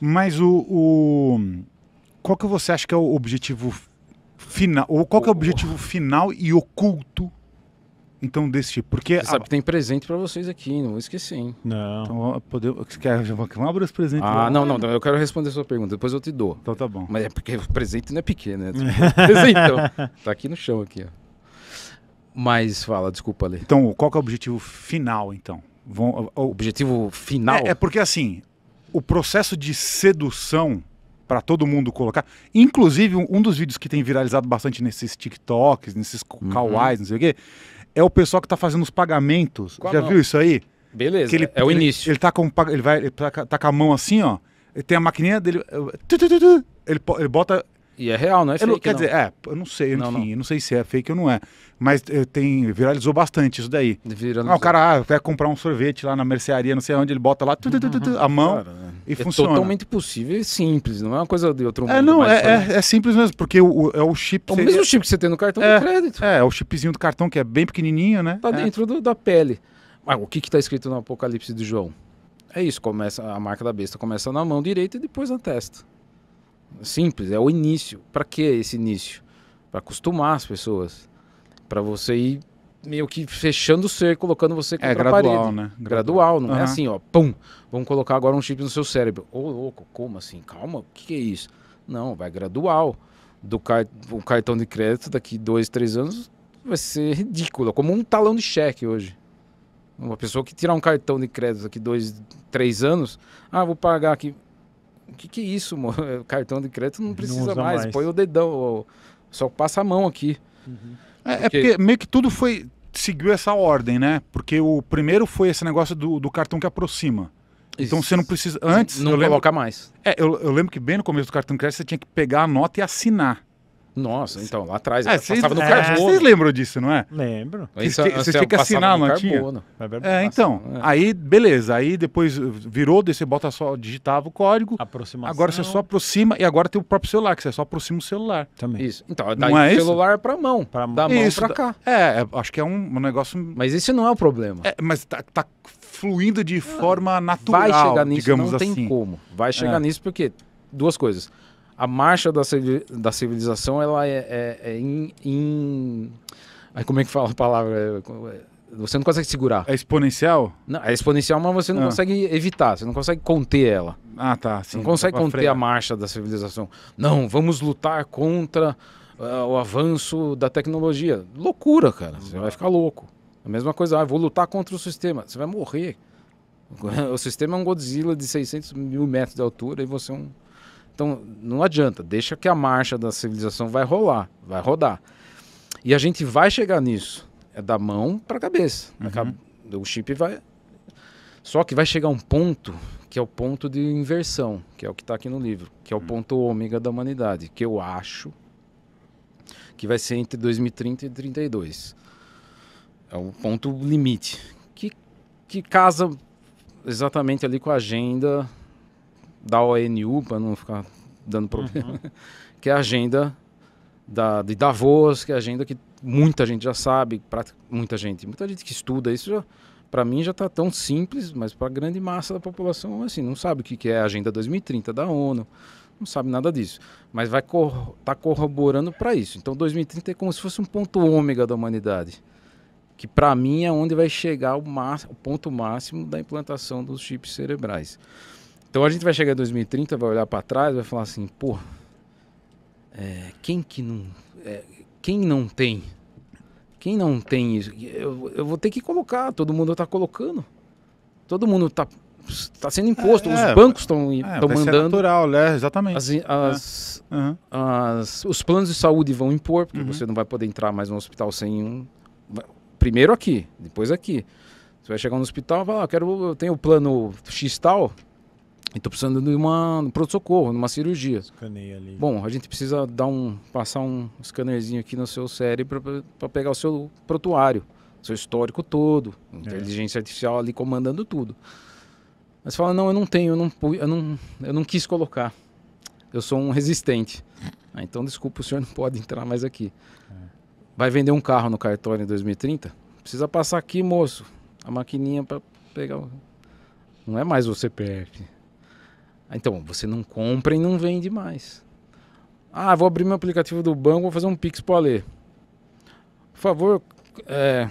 Mas o, o- Qual que você acha que é o objetivo final? Ou qual que é o objetivo final e oculto, então, desse tipo? Porque. Você sabe que tem presente pra vocês aqui, não vou esquecer, hein? Não. Então, poder, você quer, vamos abrir os presentes Ah, lá? não, não, eu quero responder a sua pergunta, depois eu te dou. Então tá bom. Mas é porque o presente não é pequeno, né? Presentão. Tá aqui no chão, aqui, ó. Mas fala, desculpa, Ale. Então, qual que é o objetivo final, então? Vão, O o- objetivo final. é, é porque assim, o processo de sedução para todo mundo colocar, inclusive um, dos vídeos que tem viralizado bastante nesses TikToks, nesses Uhum. kawais, não sei o quê, é o pessoal que tá fazendo os pagamentos. Já viu isso aí? Beleza, ele, é o ele- início. Ele tá com, ele vai, ele tá, com- tá com a mão assim, ó. Ele tem a maquininha dele. ele, ele bota. E é real, não é fake, não- quer não. dizer, é, eu não sei, Não, enfim, não. eu não sei se é fake ou não é. Mas eh, tem, viralizou bastante isso daí. Ah, o cara ah, vai comprar um sorvete lá na mercearia, não sei onde, ele bota lá tu, tu, tu, a mão Cara, e é funciona. totalmente possível e simples, não é uma coisa de outro mundo. É, não, é, é, é simples mesmo, porque o, o- é o chip. É o seria- mesmo chip que você tem no cartão É, de crédito. É, é o chipzinho do cartão que é bem pequenininho, né? Tá É. dentro do- da pele. Mas o que que tá escrito no Apocalipse de João? É isso, começa a marca da besta começa na mão direita e depois na testa. Simples, é o início. Pra que esse início? Pra acostumar as pessoas. Pra você ir meio que fechando o ser, colocando você É contra a gradual, parede. né? Gradual, não é Aham. assim, ó, pum, vamos colocar agora um chip no seu cérebro. Ô, louco, como assim? Calma, o que, que é isso? Não, vai gradual. Do car o cartão de crédito daqui dois, três anos vai ser ridículo, como um talão de cheque hoje. Uma pessoa que tirar um cartão de crédito daqui dois, três anos, ah, vou pagar aqui. O que, que é isso, mano? Cartão de crédito não precisa usa mais. mais. Põe o dedão, ó, só passa a mão aqui. É, é Porque- porque meio que tudo foi. seguiu essa ordem, né? Porque o primeiro foi esse negócio do, do cartão que aproxima. Então você não precisa. Antes, não eu lembro, mais. é, eu, eu lembro que bem no começo do cartão crédito você tinha que pegar a nota e assinar. Nossa, então, lá atrás, É, passava no é, carbono. vocês lembram disso, não é? Lembro. Vocês tinham que assinar, no não tinha? carbono. É, então. é. Aí, beleza. Aí depois virou, daí você bota só, digitava o código. Aproximação. Agora você só aproxima e agora tem o próprio celular, que você só aproxima o celular. Também. Isso. Então, Não daí é o isso? celular pra mão. Pra mão. Da mão Isso, pra cá. É, é, acho que é um, um negócio. Mas esse não é o problema. É, mas tá, tá fluindo de forma natural, Vai chegar nisso, digamos não assim. tem como. Vai chegar É. nisso porque duas coisas. A marcha da, da civilização, ela é, é, é in, in- Ai, como é que fala a palavra? É, Você não consegue segurar. É exponencial? Não, é exponencial, mas você não Ah. consegue evitar, você não consegue conter ela. Ah, tá. Você Sim, não consegue conter frear. a marcha da civilização. Não, vamos lutar contra ah, o avanço da tecnologia. Loucura, cara. Você vai ficar louco. A mesma coisa, ah, vou lutar contra o sistema. Você vai morrer. O sistema é um Godzilla de 600 mil metros de altura e você é um... Então, não adianta. Deixa que a marcha da civilização vai rolar, vai rodar. E a gente vai chegar nisso. É da mão para a cabeça. Cab- O chip vai... Só que vai chegar um ponto que é o ponto de inversão, que é o que está aqui no livro, que é o ponto ômega da humanidade, que eu acho que vai ser entre 2030 e 32. É o ponto limite, que, que casa exatamente ali com a agenda da ONU, para não ficar dando problema, que é a agenda da, de Davos, que é a agenda que muita gente já sabe, prati- muita gente, muita gente que estuda isso já, para mim já está tão simples, mas para a grande massa da população assim não sabe o que, que é a agenda 2030 da ONU, não sabe nada disso, mas vai estar tá corroborando para isso. Então 2030 é como se fosse um ponto ômega da humanidade, que para mim é onde vai chegar o, o ponto máximo da implantação dos chips cerebrais. Então a gente vai chegar em 2030, vai olhar para trás, vai falar assim, pô, é, quem que não, é, quem não tem, quem não tem isso, eu, eu vou ter que colocar, todo mundo está colocando, todo mundo está tá sendo imposto, É, é, os bancos estão É, ser mandando, natural, né? Exatamente. as, as, Aham. as- os planos de saúde vão impor, porque Uhum. você não vai poder entrar mais no hospital sem um. Primeiro aqui, depois aqui. Você vai chegar no hospital e vai eu quero, eu tenho o plano X tal, e tô precisando de uma um pronto-socorro, numa cirurgia. Escaneia ali. Bom, a gente precisa dar um, passar um scannerzinho aqui no seu cérebro para pegar o seu prontuário, seu histórico todo, inteligência artificial ali comandando tudo. Mas você fala, não, eu não tenho, eu não, eu não, eu não quis colocar. Eu sou um resistente. Ah, então, desculpa, o senhor não pode entrar mais aqui. Vai vender um carro no cartório em 2030? Precisa passar aqui, moço, a maquininha para pegar. o- Não é mais o CPF. Então, você não compra e não vende mais. Ah, vou abrir meu aplicativo do banco, vou fazer um Pix pro Alê. Por favor, é,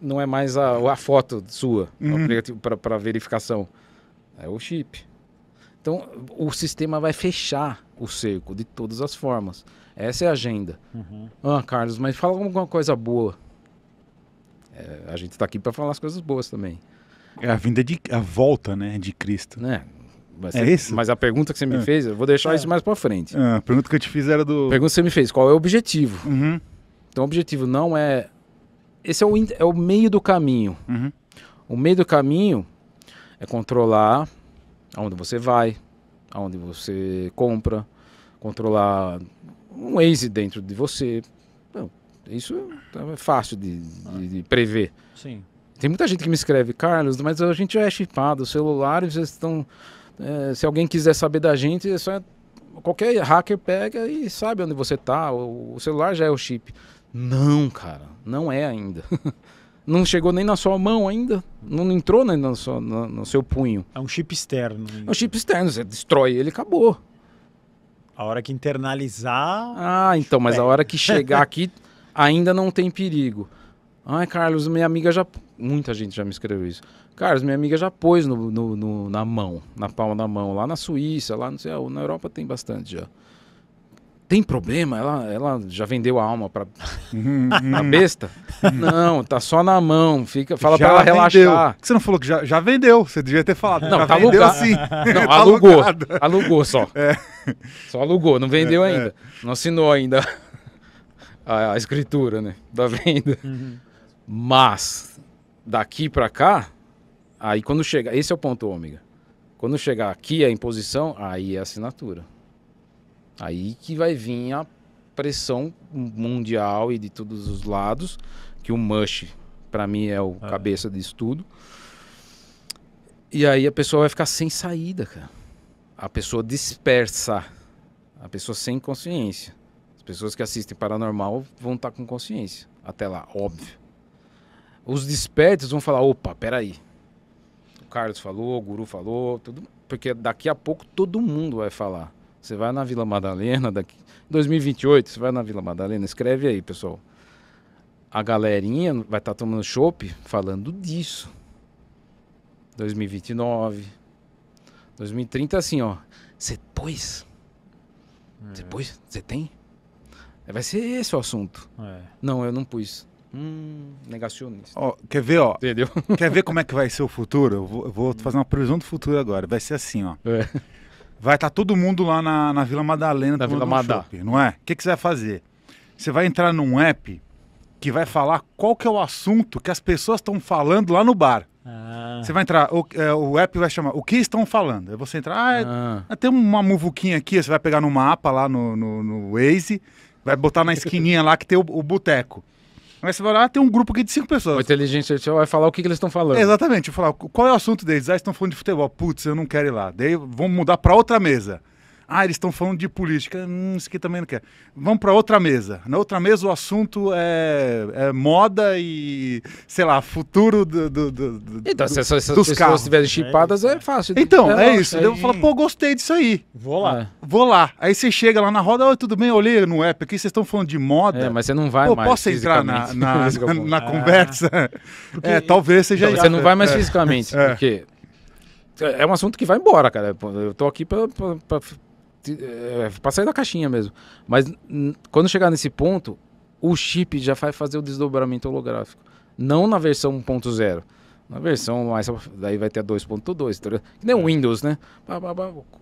não é mais a, a foto sua Uhum. para verificação. É o chip. Então, o sistema vai fechar o cerco de todas as formas. Essa é a agenda. Uhum. Ah, Carlos, mas fala alguma coisa boa. É, a gente está aqui para falar as coisas boas também, É a vinda de. a volta, né? De Cristo. né? Mas, É isso? mas a pergunta que você me É. fez, eu vou deixar É. isso mais para frente. Ah, a pergunta que eu te fiz era do. A pergunta que você me fez, qual é o objetivo? Uhum, Então, o objetivo não é. Esse é o, in- é o meio do caminho. uhum. O meio do caminho é controlar aonde você vai, aonde você compra, controlar um Waze dentro de você. Não, isso é fácil de, de- de prever. Sim. Tem muita gente que me escreve, Carlos, mas a gente já é chipado, os celulares já estão. É, se alguém quiser saber da gente, é só qualquer hacker pega e sabe onde você tá. O, o celular já é o chip. Não, cara, não é ainda. não chegou nem na sua mão ainda. Não entrou nem no, sua- no- no seu punho. É um chip externo. É um chip externo, você destrói ele, acabou. A hora que internalizar. Ah, então, mas a É. hora que chegar aqui ainda não tem perigo. Ai, Carlos, minha amiga já. Muita gente já me escreveu isso. Carlos, minha amiga já pôs no, no- no- na mão, na palma da mão, lá na Suíça, lá não sei, na Europa tem bastante já. Tem problema? Ela, ela já vendeu a alma pra, pra uhum. besta? não, tá só na mão. Fica, fala pra ela vendeu. relaxar. Você não falou que já, já vendeu. Você devia ter falado. Não, já tá vendeu alugado. sim. Não, Tá alugou. alugado. Alugou só. Só alugou, não vendeu É, é. ainda. Não assinou ainda a, a escritura, né? Da venda. Uhum. Mas, daqui pra cá, aí quando chegar. Esse é o ponto ômega. Quando chegar aqui a imposição, aí é a assinatura. Aí que vai vir a pressão mundial e de todos os lados, que o Mush, pra mim, é o É. cabeça disso tudo. E aí a pessoa vai ficar sem saída, cara. A pessoa dispersa. A pessoa sem consciência. As pessoas que assistem Paranormal vão estar com consciência. Até lá, óbvio. Os despertos vão falar, opa, peraí. O Carlos falou, o Guru falou, tudo. Porque daqui a pouco todo mundo vai falar. Você vai na Vila Madalena, daqui. 2028, você vai na Vila Madalena, escreve aí, pessoal. A galerinha vai estar tomando chopp falando disso. 2029. 2030 assim, ó. Você pôs? Você pôs? Você tem? Vai ser esse o assunto. É. Não, eu não pus. Hum, negacionista. Ó, quer ver, ó? Entendeu? Quer ver como é que vai ser o futuro? Eu vou, eu vou fazer uma previsão do futuro agora. Vai ser assim, ó. É. Vai estar todo mundo lá na, na Vila Madalena Na tomando Vila Madá. chopp, não é? O que, que você vai fazer? Você vai entrar num app que vai falar qual que é o assunto que as pessoas estão falando lá no bar. Ah, Você vai entrar, o, é, o app vai chamar o que estão falando. Aí você entra, ah, é- Ah, ah, tem uma muvuquinha aqui, você vai pegar no mapa lá no, no, no Waze, vai botar na esquininha lá que tem o, o boteco. Aí você vai lá, tem um grupo aqui de cinco a pessoas. inteligência artificial vai falar o que, que eles estão falando. Exatamente, eu falar, qual é o assunto deles? Ah, eles estão falando de futebol. Putz, eu não quero ir lá. Daí vamos mudar para outra mesa. Ah, eles estão falando de política. Hum, isso aqui também não quer. Vamos para outra mesa. Na outra mesa o assunto é, é moda e, sei lá, futuro do. do, do- do- Então, se essas dos pessoas estiverem chipadas, é fácil. Então, é, lógico, isso. Eu vou falar, pô, gostei disso aí. vou lá. É. Vou lá. Aí você chega lá na roda, oi, tudo bem? Eu olhei no app aqui, vocês estão falando de moda. É, mas você não vai Pô, mais. posso entrar na, na, é na, Ah. conversa? É, talvez seja Então, você não vai mais É. fisicamente, É. porque é um assunto que vai embora, cara. Eu tô aqui pra, pra, pra, é, pra sair da caixinha mesmo. Mas quando chegar nesse ponto, o chip já vai fazer o desdobramento holográfico. Não na versão 1.0. Na versão mais. Daí vai ter a 2.2. tá? Que nem o Windows, né?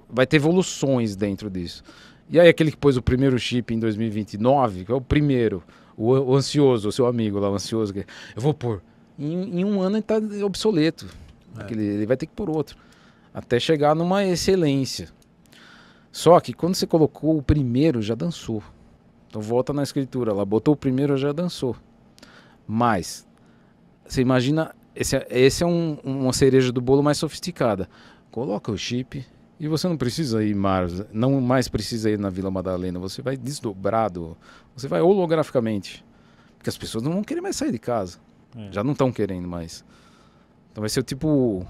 Vai ter evoluções dentro disso. E aí, aquele que pôs o primeiro chip em 2029, que é o primeiro, o, o ansioso, o seu amigo lá, o ansioso, que eu vou pôr. Em, em um ano ele tá obsoleto. Aquele- ele vai ter que pôr outro. Até chegar numa excelência. Só que quando você colocou o primeiro, já dançou. Então volta na escritura lá, botou o primeiro, já dançou. Mas, você imagina, esse, é- esse é um- uma cereja do bolo mais sofisticada. Coloca o chip e você não precisa ir mais, não mais precisa ir na Vila Madalena, você vai desdobrado, você vai holograficamente. Porque as pessoas não vão querer mais sair de casa. É. Já não estão querendo mais. Então vai ser o tipo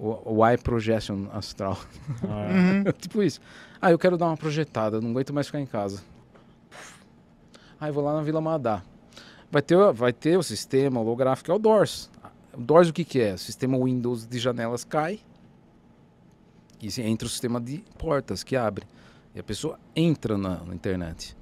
eye projection astral. Ah, Uhum. tipo isso. Ah, eu quero dar uma projetada, não aguento mais ficar em casa. Ah, eu vou lá na Vila Madá. Vai ter, vai ter o sistema holográfico, é o DORS. O DORS o que, que é? O sistema Windows de janelas cai e entra o sistema de portas que abre. E a pessoa entra na, na internet.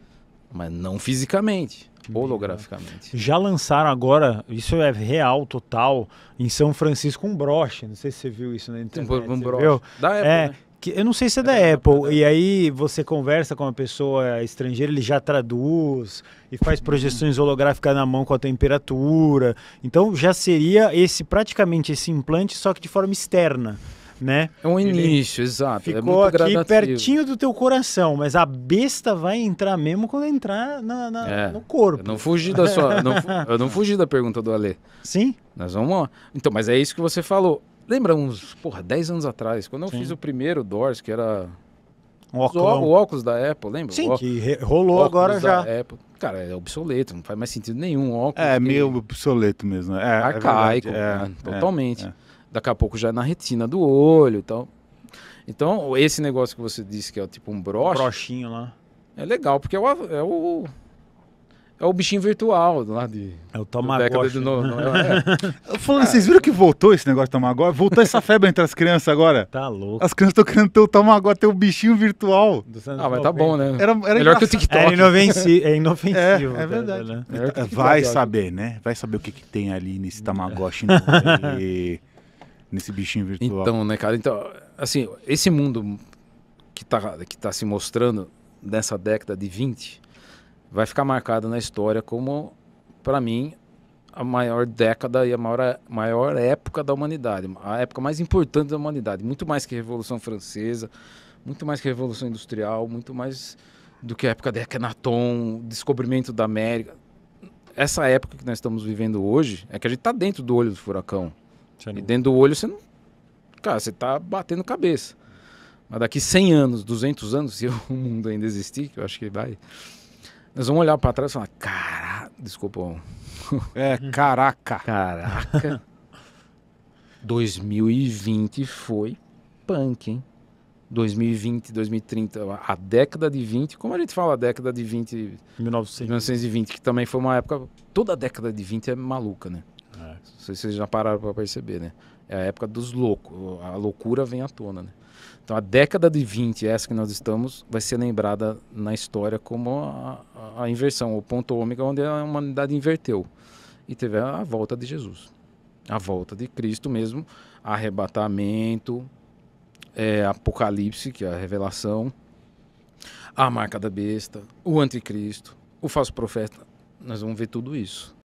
Mas não fisicamente, holograficamente. Já lançaram agora, isso é real, total, em São Francisco um broche. Não sei se você viu isso na internet. Um, um broche. viu? Da Apple, É, né? que eu não sei se é da É, Apple. é. E aí você conversa com uma pessoa estrangeira, ele já traduz e faz projeções holográficas na mão com a temperatura. Então já seria esse praticamente esse implante, só que de forma externa, né? É um Ele início, exato. é Ficou muito aqui gradativo. pertinho do teu coração, mas a besta vai entrar mesmo quando entrar na, na- É. no corpo. Eu não fugi da sua. não eu não fugi da pergunta do Ale. Sim? Nós vamos. Então, mas é isso que você falou. Lembra uns, porra, 10 anos atrás, quando eu Sim. fiz o primeiro Doors, que era Um óculos. o óculos da Apple, lembra? Sim, que rolou óculos agora já. da Apple. Cara, é obsoleto, não faz mais sentido nenhum óculos. É, que- meio obsoleto mesmo. É, é arcaico, verdade, né? é, totalmente. é. Daqui a pouco já é na retina do olho e tal. Então, esse negócio que você disse que é tipo um broche, Brochinho lá. é legal, porque é o, é o, é o bichinho virtual lá de... É o Tamagotchi. de no, no- é, Eu Falando, vocês viram que voltou esse negócio de Tamagotchi? Voltou essa febre entre as crianças agora. Tá louco. As crianças estão querendo ter o Tamagotchi, ter o bichinho virtual. Ah, mas tá 90. bom, né? Era, era Melhor que o. TikTok. É, é É, inofensivo. é tá, verdade. né? Vai saber, né? Vai saber o que, que tem ali nesse Tamagotchi nesse bichinho virtual. Então, né, cara? Então, assim, esse mundo que tá, que tá se mostrando nessa década de 20 vai ficar marcado na história como, para mim, a maior década e a maior, maior época da humanidade. A época mais importante da humanidade. Muito mais que a Revolução Francesa, muito mais que a Revolução Industrial, muito mais do que a época de Akhenaton, descobrimento da América. Essa época que nós estamos vivendo hoje é que a gente tá dentro do olho do furacão. E dentro do olho você não. Cara, você tá batendo cabeça. Mas daqui 100 anos, 200 anos, se o mundo ainda existir, que eu acho que vai, nós vamos olhar para trás e falar: caraca, desculpa, É, caraca. caraca, 2020 foi punk, hein? 2020, 2030, a década de 20, como a gente fala, a década de 20, 1900. 1920, que também foi uma época. Toda a década de 20 é maluca, né? Não sei se vocês já pararam para perceber, né? É a época dos loucos. A loucura vem à tona, né? Então a década de 20, essa que nós estamos, vai ser lembrada na história como a, a- inversão, o ponto ômega onde a humanidade inverteu. E teve a, a volta de Jesus. A volta de Cristo mesmo, arrebatamento, é, Apocalipse, que é a revelação, a marca da besta, o anticristo, o falso profeta. Nós vamos ver tudo isso.